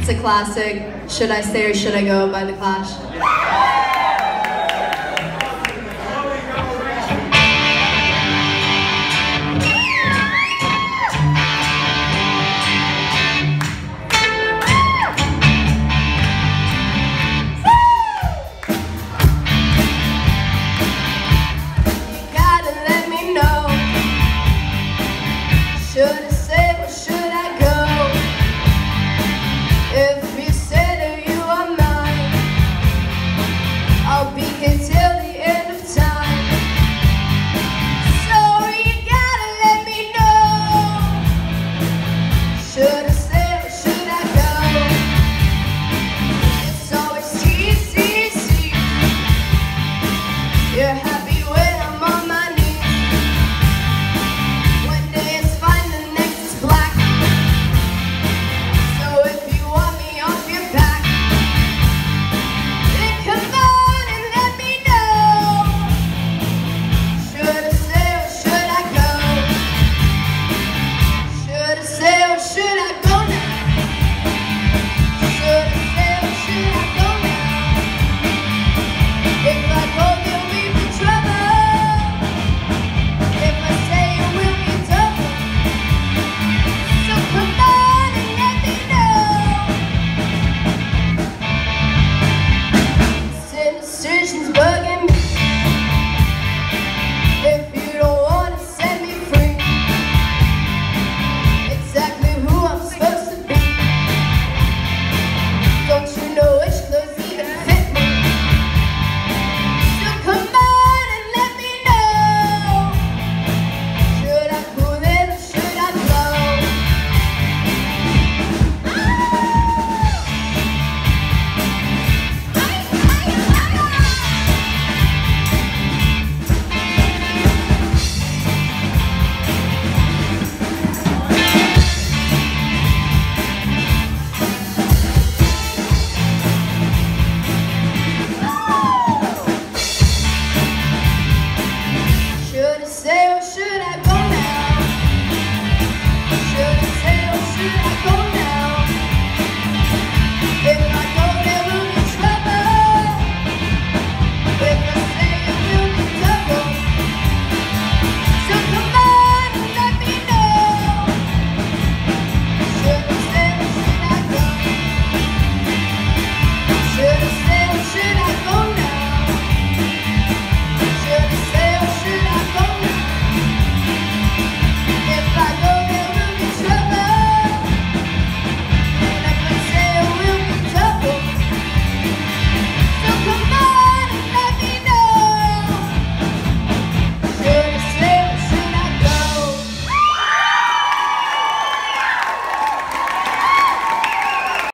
It's a classic. Should I Stay or Should I Go by The Clash.